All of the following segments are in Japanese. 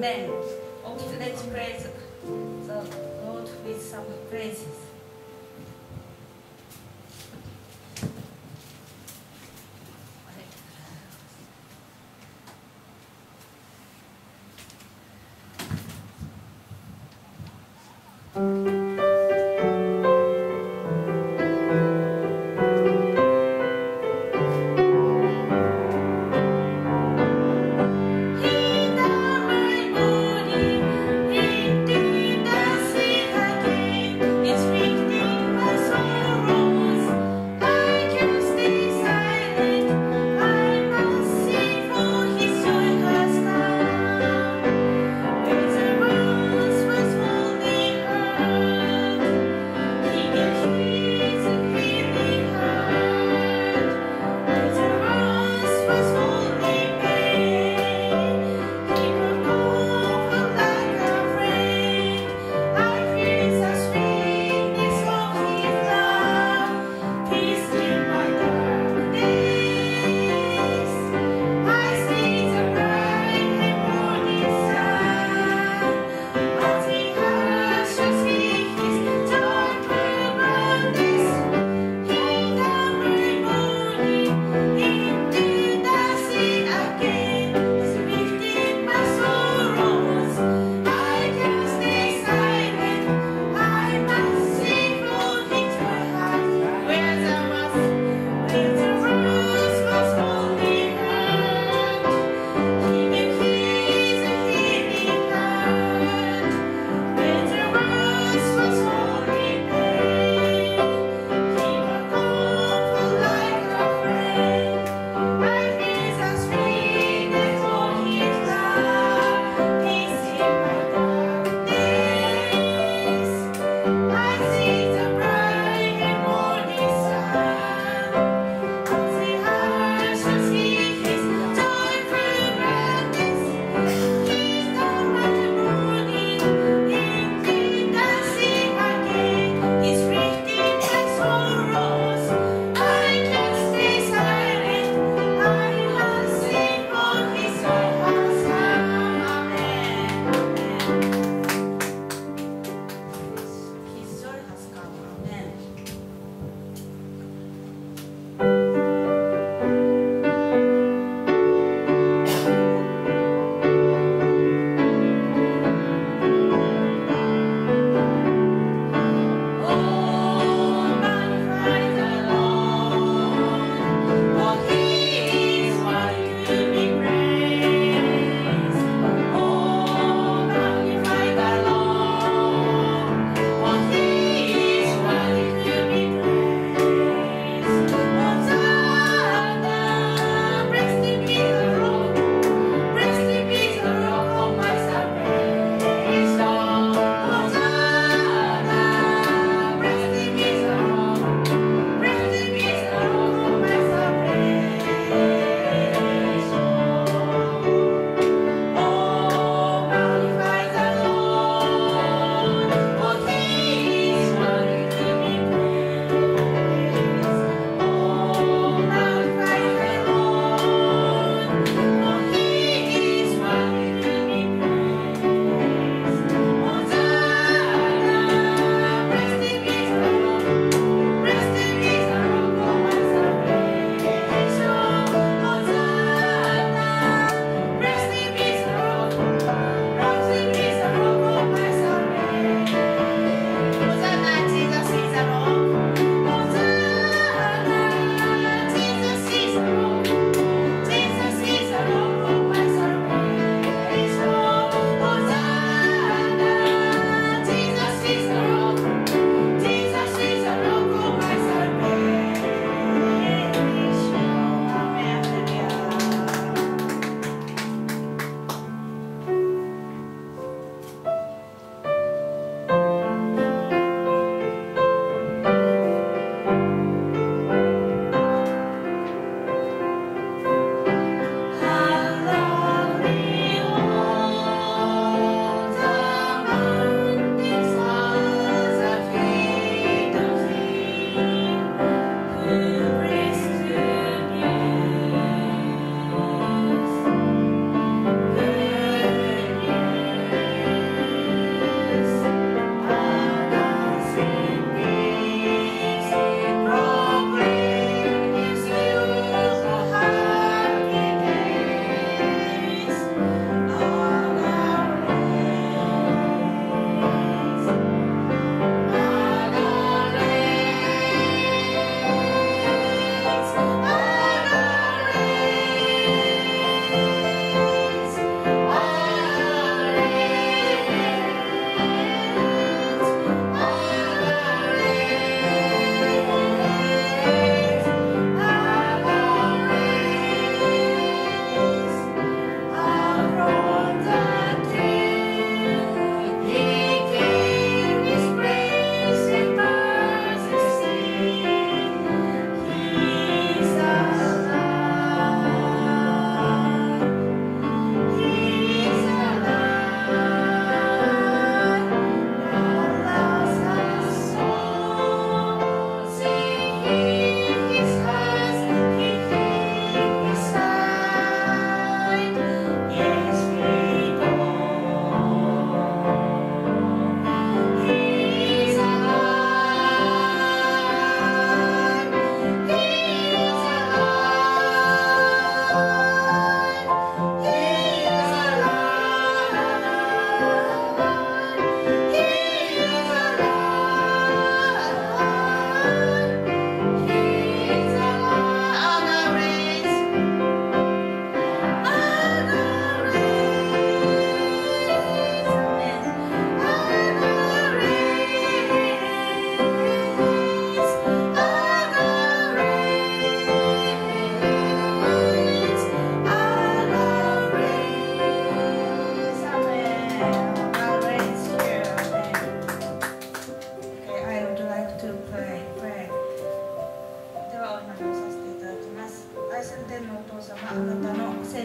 네.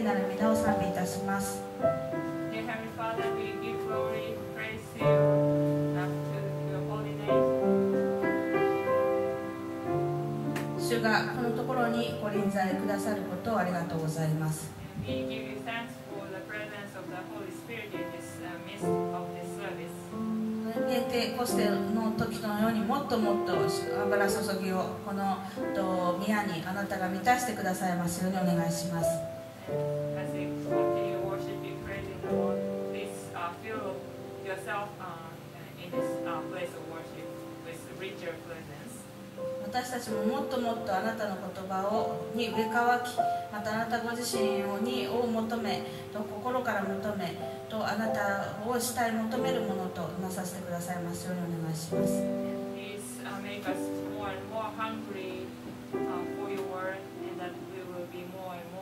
なる皆を賛美いたします。主がこのところにご臨在くださることをありがとうございます。見えてこしての時のようにもっともっと油注ぎをこの宮にあなたが満たしてくださいますようにお願いします。私たちももっともっとあなたの言葉をに上かわきまたあなたご自身にを求めと心から求めとあなたを主体求めるものとなさせてくださいますようにお願いします。Please, uh, make us more and more hungry, uh, for your word and that we will be more and more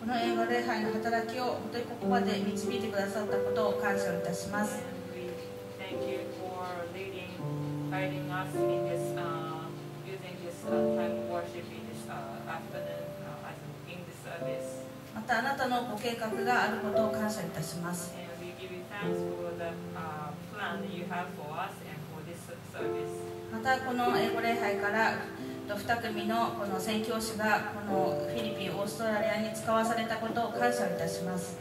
この英語礼拝の働きを本当にここまで導いてくださったことを感謝いたします。またあなたのご計画があることを感謝いたします。またこの英語礼拝から2組の宣教師がこのフィリピン、オーストラリアに使わされたことを感謝いたします。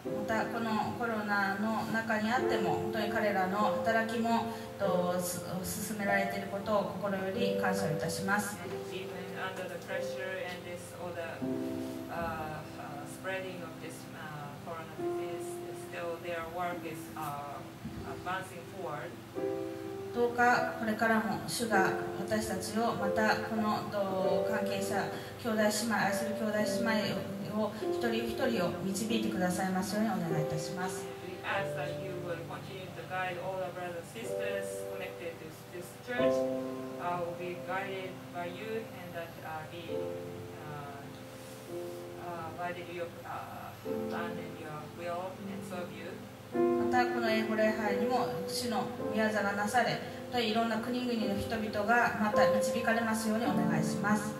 またこのコロナの中にあっても本当に彼らの働きも進められていることを心より感謝いたします。どうかこれからも主が私たちをまたこの関係者兄弟姉妹愛する兄弟姉妹を一人一人を導いてくださいますようにお願いいたします。またこの英語礼拝にも主の宮座がなされいろんな国々の人々がまた導かれますようにお願いします。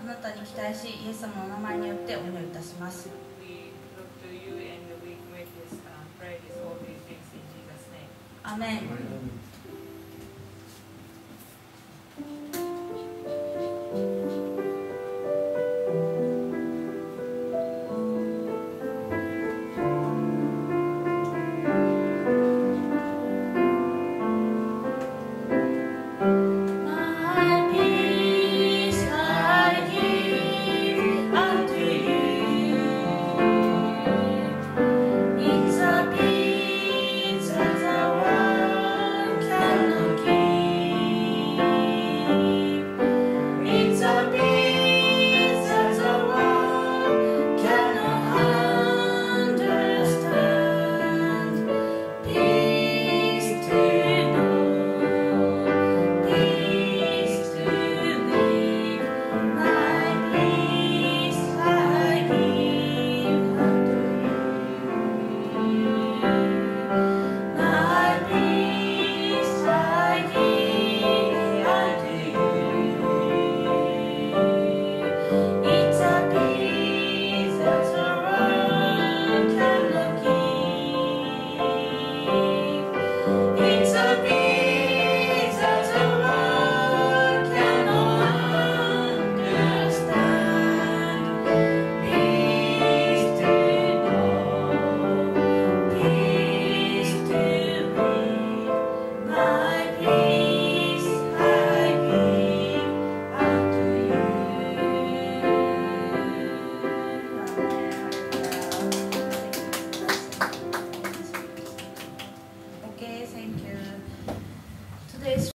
あなたに期待しイエス様の名前によってお祈りいたします。We look to